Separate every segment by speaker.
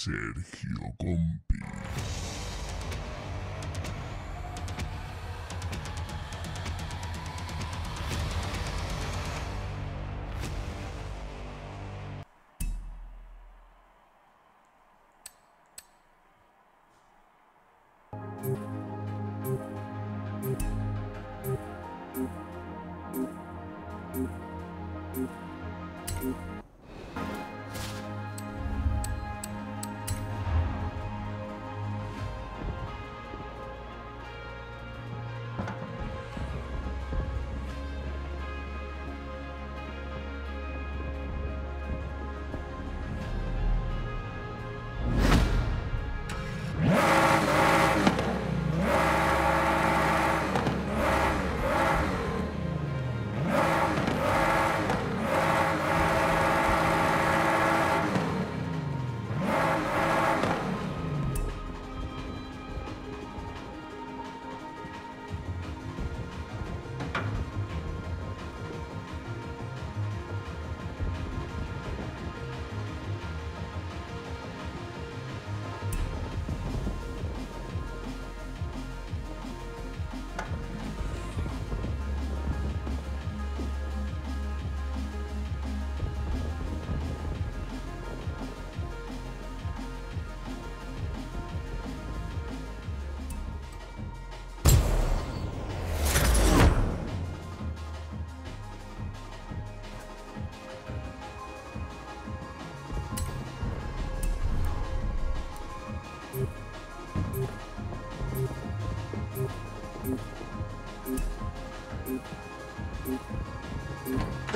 Speaker 1: Sergio Compi.
Speaker 2: Thank you.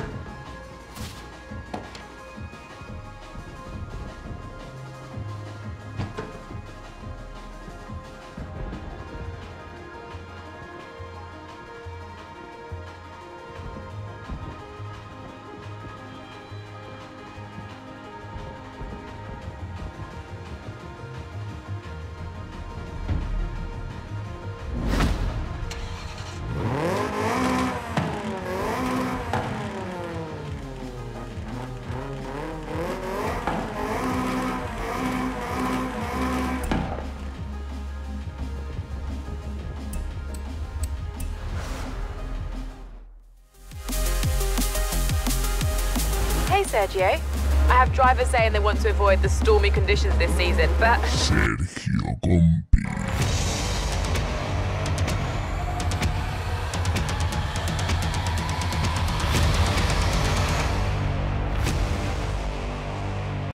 Speaker 2: Sergio. I have drivers saying they want to avoid the stormy conditions this season, but
Speaker 1: Sergio.